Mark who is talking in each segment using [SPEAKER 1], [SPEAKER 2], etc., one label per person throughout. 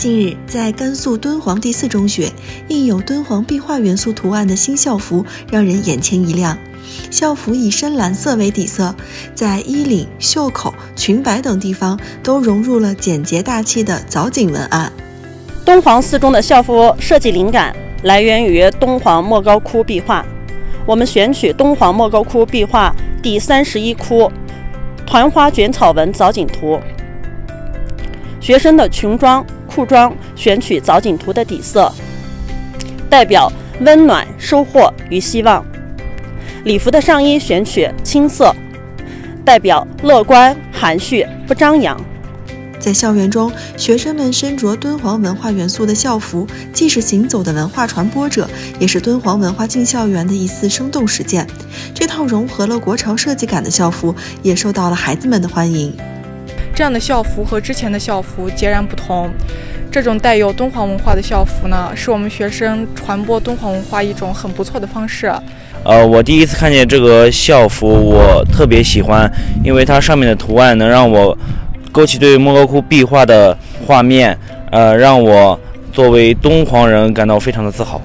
[SPEAKER 1] 近日，在甘肃敦煌第四中学，印有敦煌壁画元素图案的新校服让人眼前一亮。校服以深蓝色为底色，在衣领、袖口、裙摆等地方都融入了简洁大气的藻井文案。
[SPEAKER 2] 敦煌四中的校服设计灵感来源于敦煌莫高窟壁画，我们选取敦煌莫高窟壁画第三十一窟团花卷草纹藻井图。学生的裙装、裤装选取藻井图的底色，代表温暖、收获与希望；礼服的上衣选取青色，代表乐观、含蓄、不张扬。
[SPEAKER 1] 在校园中，学生们身着敦煌文化元素的校服，既是行走的文化传播者，也是敦煌文化进校园的一次生动实践。这套融合了国潮设计感的校服，也受到了孩子们的欢迎。
[SPEAKER 3] 这样的校服和之前的校服截然不同。这种带有敦煌文化的校服呢，是我们学生传播敦煌文化一种很不错的方式。
[SPEAKER 4] 呃，我第一次看见这个校服，我特别喜欢，因为它上面的图案能让我勾起对莫高窟壁画的画面，呃，让我作为敦煌人感到非常的自豪。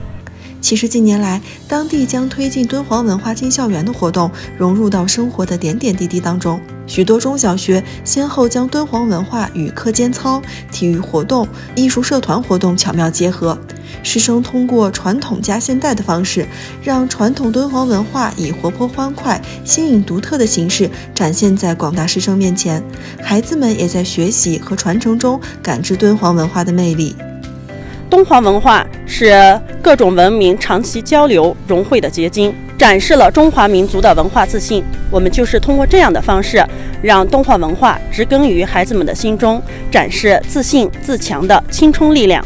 [SPEAKER 1] 其实近年来，当地将推进敦煌文化进校园的活动融入到生活的点点滴滴当中。许多中小学先后将敦煌文化与课间操、体育活动、艺术社团活动巧妙结合，师生通过传统加现代的方式，让传统敦煌文化以活泼欢快、新颖独特的形式展现在广大师生面前。孩子们也在学习和传承中感知敦煌文化的魅力。
[SPEAKER 2] 敦煌文化是各种文明长期交流融汇的结晶，展示了中华民族的文化自信。我们就是通过这样的方式，让敦煌文化植根于孩子们的心中，展示自信自强的青春力量。